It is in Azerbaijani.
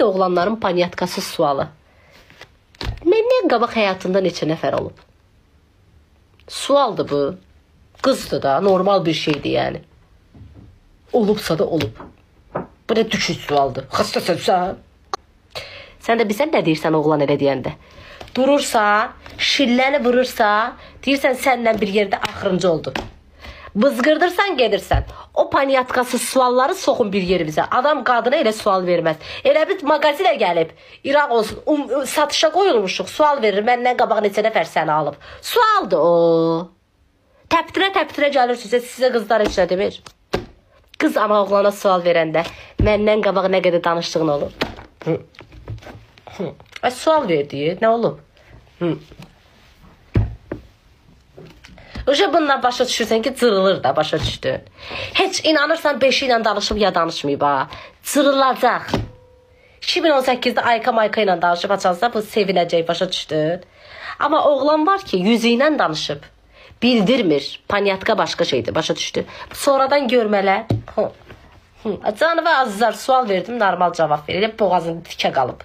de oğlanların panyatkası sualı. Məndən qabaq həyatında neçə nəfər olub? Sualdır bu. Qızdır da, normal bir şeydir yəni. Olubsa da olub. Bu da düşük sualdır. Xəstəsən sən. Də bilsən nə deyirsən oğlan elə deyəndə. Durursa, şilləni vurursa, deyirsən səndən bir yerdə axırıncı oldu. Bızgırdırsan gedirsən. O panyatkası sualları soxun bir yerimizə. Adam qadına elə sual verməz. Elə bir mağazinə gəlib. İraq olsun, um, satışa qoyulmuşuq. Sual verir. Məndən qabaq neçə nəfər səni alıb. Sualdır o. Təptirə təptirə gəlirsiniz. Sizə qızlar heç nə demir. Qız amma oğlana sual verəndə məndən qabaq nə qədər danışdığın olur. Ay, sual verdi. Nə olub? Hı. Uje bununla başa düşürsən ki, cırılır da başa düşdün. Heç inanırsan 5 ilə danışıb ya danışmayıb ha. Cırılacaq. 2018-də Ayka Mayka ilə danışıb açansa bu sevinəcək başa düşdün. Amma oğlan var ki, yüzü ilə danışıb. Bildirmir. Panyatka başqa şeydir, başa düşdü. Sonradan görmələr. Hı. Hı. Canı və azizlər sual verdim, normal cavab verir. Boğazın tikə qalıb.